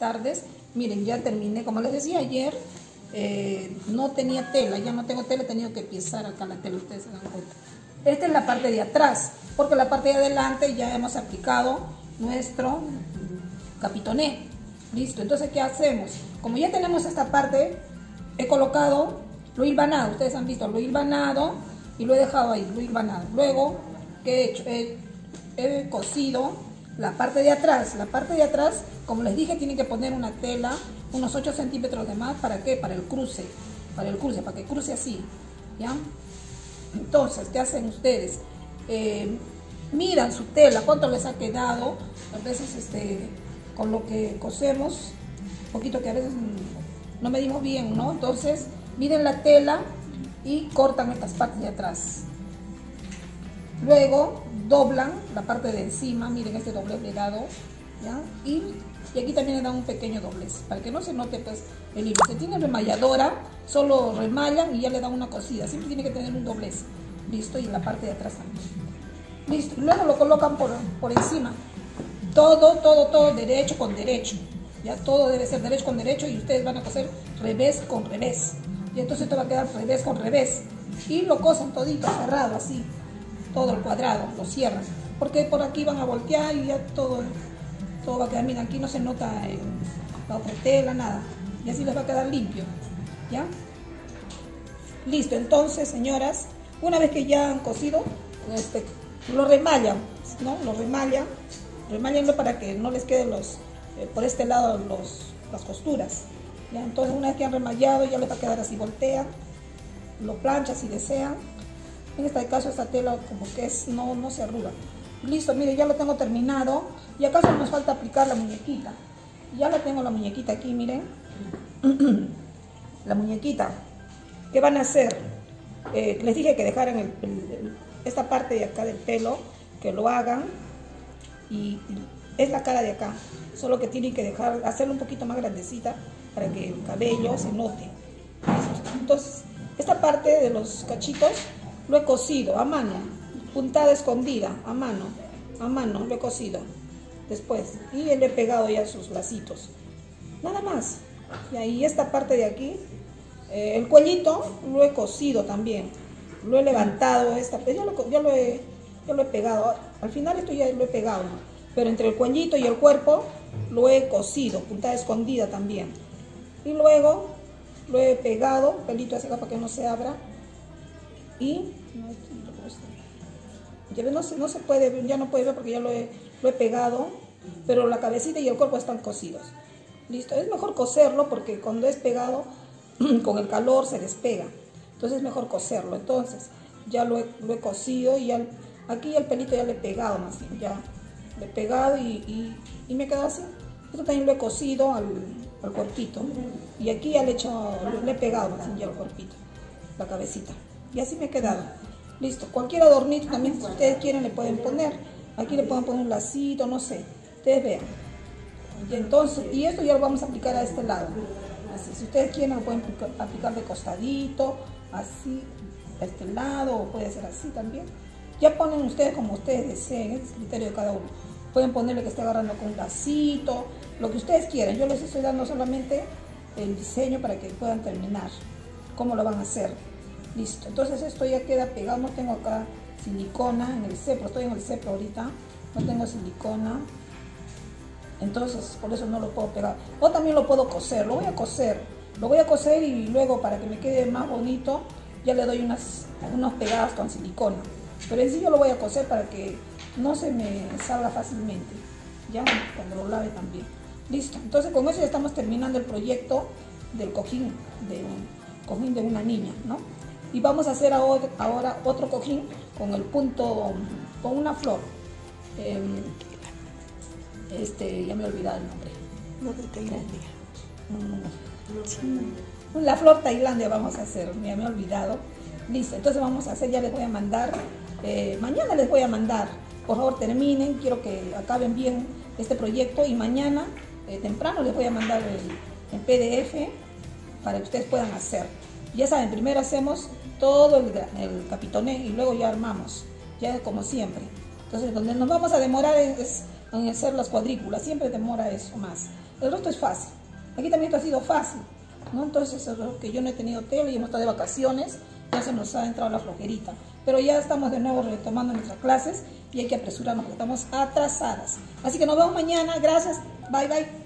tardes. Miren, ya terminé, como les decía ayer, eh, no tenía tela, ya no tengo tela, he tenido que pisar acá la tela, ustedes se dan cuenta. Esta es la parte de atrás, porque la parte de adelante ya hemos aplicado nuestro capitoné. Listo, entonces ¿qué hacemos? Como ya tenemos esta parte, he colocado lo hilvanado, ustedes han visto lo hilvanado y lo he dejado ahí, lo hilvanado. Luego, ¿qué he hecho? He, he cosido la parte de atrás. La parte de atrás, como les dije, tienen que poner una tela, unos 8 centímetros de más, ¿para qué? Para el cruce, para el cruce, para que cruce así, ¿ya? Entonces, ¿qué hacen ustedes? Eh, miran su tela, cuánto les ha quedado, a veces este, con lo que cosemos, un poquito que a veces no medimos bien, ¿no? Entonces, miren la tela y cortan estas partes de atrás. Luego doblan la parte de encima, miren este doble plegado, ¿ya? Y, aquí también le dan un pequeño doblez, para que no se note pues el hilo. Si tiene remalladora, solo remallan y ya le dan una cosida, siempre tiene que tener un doblez, listo, y en la parte de atrás también. Listo, luego lo colocan por, por encima, todo, todo, todo derecho con derecho, ya todo debe ser derecho con derecho y ustedes van a coser revés con revés. Y entonces esto va a quedar revés con revés. Y lo cosen todito cerrado así todo el cuadrado, lo cierran, porque por aquí van a voltear y ya todo, todo va a quedar, mira, aquí no se nota la otra tela, nada, y así les va a quedar limpio, ¿ya? Listo, entonces, señoras, una vez que ya han cosido, este, lo remallan, ¿no? Lo remallan, remallenlo para que no les queden los, eh, por este lado los, las costuras, ¿ya? Entonces, una vez que han remallado, ya les va a quedar así, voltean, lo planchan si desean, en este caso esta tela como que es, no, no se arruga. Listo, mire, ya lo tengo terminado. Y acaso nos falta aplicar la muñequita. Ya la tengo la muñequita aquí, miren. la muñequita. ¿Qué van a hacer? Eh, les dije que dejaran esta parte de acá del pelo, que lo hagan. Y es la cara de acá. Solo que tienen que dejar, hacerlo un poquito más grandecita para que el cabello se note. Entonces, esta parte de los cachitos lo he cosido a mano, puntada escondida, a mano, a mano, lo he cosido después. Y le he pegado ya sus lacitos. Nada más. Y ahí esta parte de aquí, eh, el cuellito lo he cosido también. Lo he levantado, esta, lo, ya lo, he, lo he pegado. Al final esto ya lo he pegado. Pero entre el cuellito y el cuerpo lo he cosido, puntada escondida también. Y luego lo he pegado, pelito hacia acá para que no se abra. Y ya no se, no se puede, ya no puede ver porque ya lo he, pegado, pero la cabecita y el cuerpo están cosidos. Listo, es mejor coserlo porque cuando es pegado, con el calor se despega. Entonces es mejor coserlo. Entonces, ya lo he, lo cosido y aquí el pelito ya le he pegado más bien, ya le he pegado y, me quedado así. Esto también lo he cosido al, al cuerpito. Y aquí ya le he, hecho, le he pegado más bien ya al cuerpito, la cabecita. Y así me he quedado. Listo, cualquier adornito también si ustedes quieren le pueden poner. Aquí le pueden poner un lacito, no sé. Ustedes vean. Y entonces, y esto ya lo vamos a aplicar a este lado. Así, si ustedes quieren lo pueden aplicar de costadito, así, a este lado, o puede ser así también. Ya ponen ustedes como ustedes deseen, es el criterio de cada uno. Pueden ponerle que esté agarrando con un lacito, lo que ustedes quieran. Yo les estoy dando solamente el diseño para que puedan terminar. ¿Cómo lo van a hacer? Listo, entonces esto ya queda pegado, no tengo acá silicona en el cepro, estoy en el cepro ahorita, no tengo silicona, entonces por eso no lo puedo pegar. O también lo puedo coser, lo voy a coser, lo voy a coser y luego para que me quede más bonito, ya le doy unas, unas pegadas con silicona. Pero en sí yo lo voy a coser para que no se me salga fácilmente, ya cuando lo lave también. Listo, entonces con eso ya estamos terminando el proyecto del cojín de, cojín de una niña, ¿no? Y vamos a hacer ahora otro cojín con el punto, con una flor. Em, este, ya me he olvidado el nombre. de Tailandia. La flor Tailandia vamos a hacer, ya me he olvidado. Listo, entonces vamos a hacer, ya les voy a mandar, eh, mañana les voy a mandar, por favor terminen, quiero que acaben bien este proyecto y mañana eh, temprano les voy a mandar el, el PDF para que ustedes puedan hacer. Ya saben, primero hacemos todo el, capitoné y luego ya armamos, ya como siempre. Entonces, donde nos vamos a demorar es, en hacer las cuadrículas, siempre demora eso más. El resto es fácil. Aquí también esto ha sido fácil, ¿no? Entonces, que yo no he tenido tele y hemos estado de vacaciones, ya se nos ha entrado la flojerita. Pero ya estamos de nuevo retomando nuestras clases y hay que apresurarnos porque estamos atrasadas. Así que nos vemos mañana. Gracias. Bye, bye.